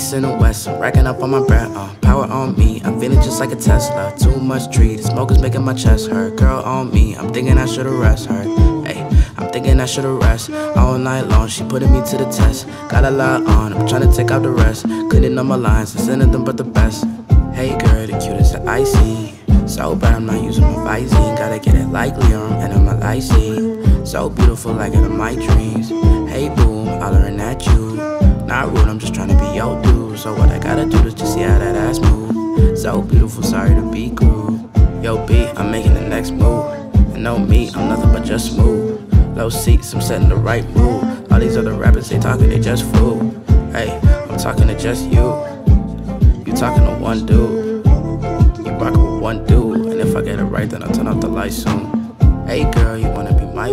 East and the west, I'm racking up on my breath. Uh, power on me, I'm feeling just like a Tesla. Too much tree, the smoke is making my chest hurt. Girl on me, I'm thinking I should've rest her. Hey, I'm thinking I should've rest all night long. She putting me to the test. Got a lot on, I'm trying to take out the rest. Couldn't know my lines, sending them but the best. Hey girl, the cutest that I see. So bad I'm not using my Visine. Gotta get it like Liam and I'm a lysine. So beautiful, like in my dreams. Hey you. Not rude, I'm just trying to be your dude. So what I gotta do is just see how that ass move. So beautiful, sorry to be crude. Yo, B, I'm making the next move. And no me, I'm nothing but just smooth. Low seats, I'm setting the right mood. All these other rappers, they talking, they just fool. Hey, I'm talking to just you. You talking to one dude. You rockin' with one dude. And if I get it right, then I'll turn off the lights soon. Hey girl, you wanna be my